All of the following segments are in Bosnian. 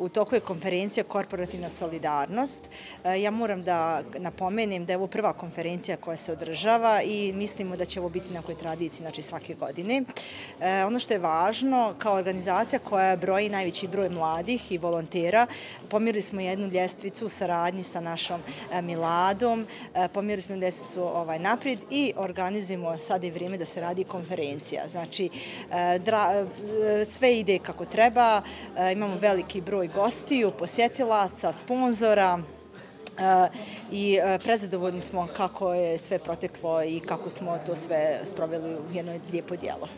U toku je konferencija Korporativna solidarnost. E, ja moram da napomenem da je ovo prva konferencija koja se održava i mislimo da će ovo biti na kojoj tradiciji znači svake godine. E, ono što je važno, kao organizacija koja broji najveći broj mladih i volontera, pomirili smo jednu ljestvicu u saradnji sa našom e, Miladom, pomirili smo ljestvicu ovaj, naprijed i organizujemo sad i vrijeme da se radi konferencija. Znači, sve ide kako treba, imamo veliki broj gostiju, posjetilaca, sponzora e, i e, prezadovoljni smo kako je sve proteklo i kako smo to sve sproveli u jedno lijepo dijelo.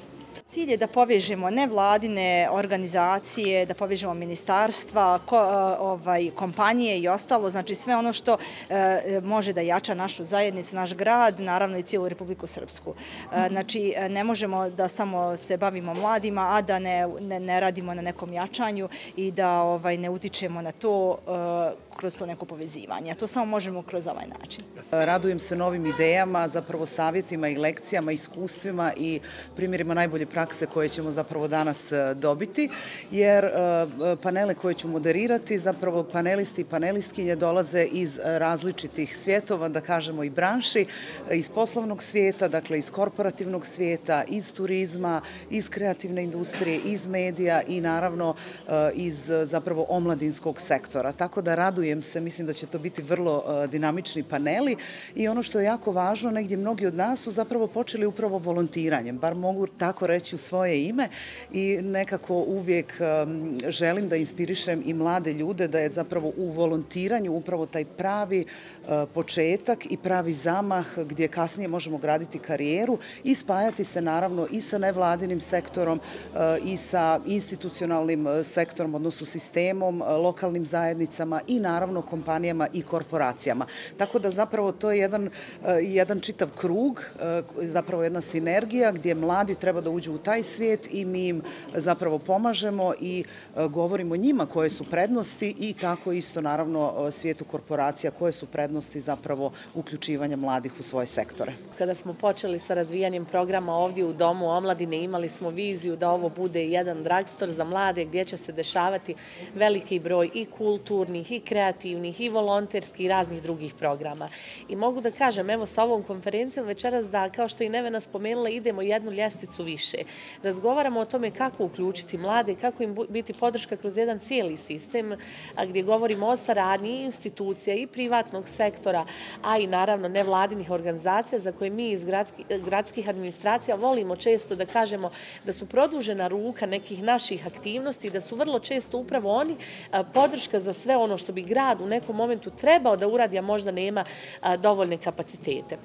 Cilj je da povežemo nevladine organizacije, da povežemo ministarstva, ko, e, ovaj, kompanije i ostalo, znači sve ono što e, može da jača našu zajednicu, naš grad, naravno i cijelu Republiku Srpsku. E, znači, ne možemo da samo se bavimo mladima, a da ne, ne, ne radimo na nekom jačanju i da ovaj, ne utičemo na to e, kroz to neko povezivanje. To samo možemo kroz ovaj način. Radujem se novim idejama, zapravo savjetima i lekcijama, iskustvima i primjerima najbolje prakse prakse koje ćemo zapravo danas e, dobiti, jer e, panele koje ću moderirati, zapravo panelisti i panelistkinje dolaze iz e, različitih svjetova, da kažemo i branši, iz poslovnog svijeta, dakle iz korporativnog svijeta, iz turizma, iz kreativne industrije, iz medija i naravno iz zapravo omladinskog sektora. Tako da radujem se, mislim da će to biti vrlo dinamični paneli i ono što je jako važno, negdje mnogi od nas su zapravo počeli upravo volontiranjem, bar mogu tako reći u svoje ime i nekako uvijek želim da inspirišem i mlade ljude da je zapravo u volontiranju upravo taj pravi e, početak i pravi zamah gdje kasnije možemo graditi karijeru i spajati se naravno i sa nevladinim sektorom e, i sa institucionalnim e, sektorom, odnosno sistemom, lokalnim zajednicama i naravno kompanijama i korporacijama. Tako da zapravo to je jedan, jedan čitav krug, zapravo jedna sinergija gdje mladi treba da uđu u taj svijet i mi im zapravo pomažemo i e, govorimo njima koje su prednosti i tako isto naravno e, svijetu korporacija koje su prednosti zapravo uključivanja mladih u svoje sektore. Kada smo počeli sa razvijanjem programa ovdje u Domu omladine imali smo viziju da ovo bude jedan dragstor za mlade gdje će se dešavati veliki broj i kulturnih i kreativnih i volonterskih i raznih drugih programa. I mogu da kažem, evo sa ovom konferencijom večeras da, kao što i Nevena spomenula, idemo jednu ljestvicu više razgovaramo o tome kako uključiti mlade, kako im biti podrška kroz jedan cijeli sistem gdje govorimo o saradnji institucija i privatnog sektora, a i naravno nevladinih organizacija za koje mi iz gradskih administracija volimo često da kažemo da su produžena ruka nekih naših aktivnosti, da su vrlo često upravo oni podrška za sve ono što bi grad u nekom momentu trebao da uradi, a možda nema dovoljne kapacitete.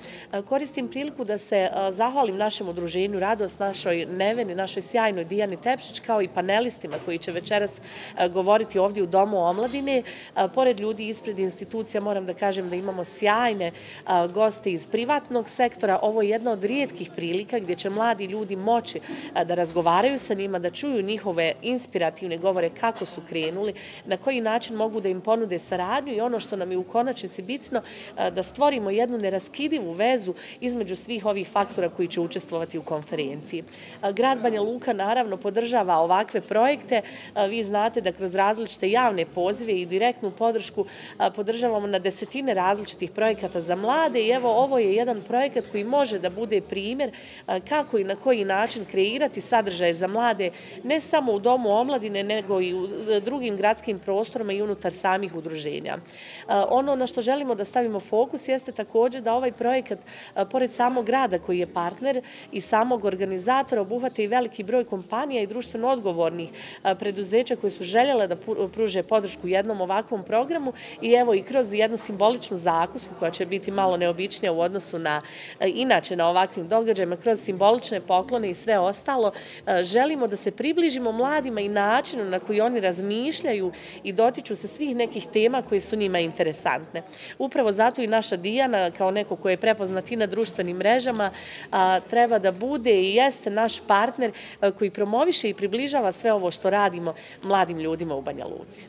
Koristim priliku da se zahvalim našem udruženju Radost, našoj Neveni, našoj sjajnoj Dijani Tepšić, kao i panelistima koji će večeras e, govoriti ovdje u Domu omladine. E, pored ljudi ispred institucija moram da kažem da imamo sjajne e, goste iz privatnog sektora. Ovo je jedna od rijetkih prilika gdje će mladi ljudi moći da razgovaraju sa njima, da čuju njihove inspirativne govore kako su krenuli, na koji način mogu da im ponude saradnju i ono što nam je u konačnici bitno, da stvorimo jednu neraskidivu vezu između svih ovih faktora koji će učestvovati u konferenciji. Grad Banja Luka naravno podržava ovakve projekte. Vi znate da kroz različite javne pozive i direktnu podršku podržavamo na desetine različitih projekata za mlade i evo ovo je jedan projekat koji može da bude primjer kako i na koji način kreirati sadržaje za mlade ne samo u Domu omladine nego i u e, drugim gradskim prostorima i unutar samih udruženja. Ono na što želimo da stavimo fokus jeste također da ovaj projekat, pored samog grada koji je partner i samog organizatora, obuhvata i veliki broj kompanija i društveno odgovornih preduzeća koje su željele da pruže podršku jednom ovakvom programu i evo i kroz jednu simboličnu zakusku koja će biti malo neobičnija u odnosu na inače na ovakvim događajima, kroz simbolične poklone i sve ostalo, želimo da se približimo mladima i načinu na koji oni razmišljaju i dotiču se svih nekih tema koje su njima interesantne. Upravo zato i naša Dijana, kao neko koje je prepoznat i na društvenim mrežama, treba da bude i jeste naš partner partner koji promoviše i približava sve ovo što radimo mladim ljudima u Banja Luci.